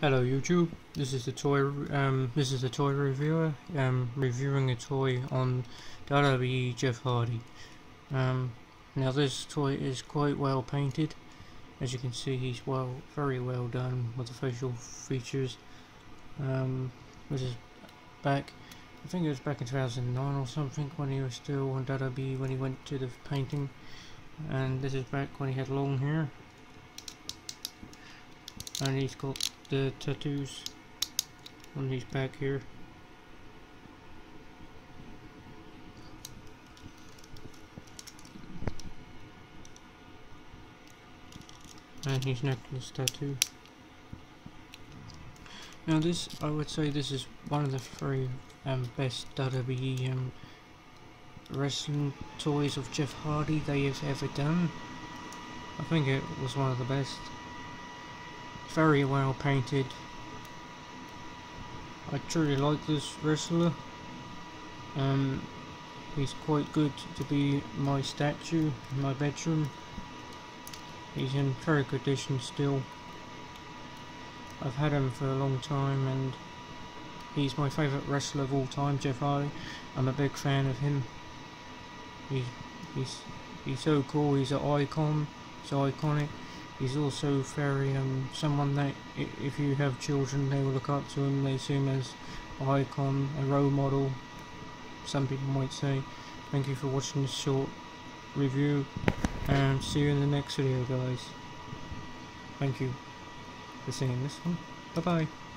Hello YouTube, this is the toy um this is the toy reviewer um reviewing a toy on WWE Jeff Hardy. Um now this toy is quite well painted. As you can see he's well very well done with the facial features. Um this is back I think it was back in 2009 or something when he was still on WWE when he went to the painting and this is back when he had long hair and he's got the tattoos on his back here. And his necklace tattoo. Now this I would say this is one of the three um, best WWE um, wrestling toys of Jeff Hardy they have ever done. I think it was one of the best very well painted. I truly like this wrestler. Um, he's quite good to be my statue in my bedroom. He's in very good condition still. I've had him for a long time and he's my favourite wrestler of all time, Jeff Hardy. I'm a big fan of him. He's, he's, he's so cool, he's an icon, so iconic he's also very um, someone that if you have children they will look up to him they see him as a icon a role model some people might say. Thank you for watching this short review and see you in the next video guys. Thank you for seeing this one. Bye bye